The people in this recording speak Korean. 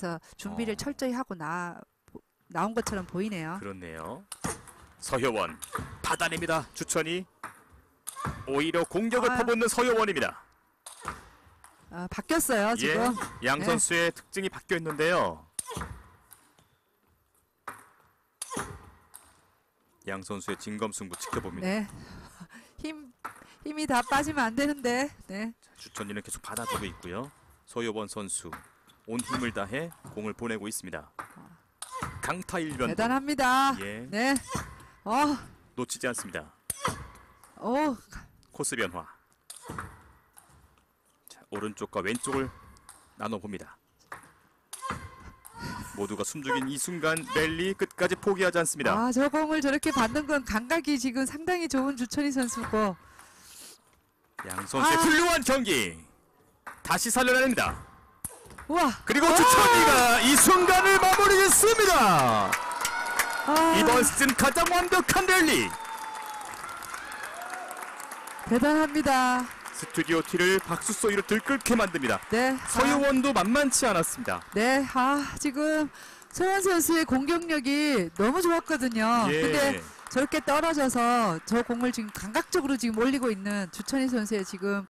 그래서 준비를 어. 철저히 하고 나 나온 것처럼 보이네요. 그렇네요. 서효원 받아냅니다. 주천이 오히려 공격을 아. 퍼붓는 서효원입니다. 아, 바뀌었어요 지금. 예, 양 네. 선수의 특징이 바뀌어 있는데요. 양 선수의 진검승부 지켜봅니다. 네. 힘 힘이 다 빠지면 안 되는데. 네. 주천이는 계속 받아주고 있고요. 서효원 선수 온 힘을 다해 공을 보내고 있습니다. 강타 일변 대단합니다. 예. 네. 어, 놓치지 않습니다. 어, 코스 변화. 자, 오른쪽과 왼쪽을 나눠 봅니다. 모두가 숨죽인 이 순간 랠리 끝까지 포기하지 않습니다. 아, 저 공을 저렇게 받는 건 감각이 지금 상당히 좋은 주천희 선수고. 양 선수의 아. 훌륭한 경기 다시 살려냅니다. 우와. 그리고 어! 주천이가 이 순간을 마무리했습니다. 아, 이번 시즌 가장 완벽한 랠리. 대단합니다. 스튜디오 티를 박수 소리로 들끓게 만듭니다. 네. 서유원도 만만치 않았습니다. 네, 아 지금 소원 선수의 공격력이 너무 좋았거든요. 예. 근데 저렇게 떨어져서 저 공을 지금 감각적으로 지금 올리고 있는 주천희 선수의 지금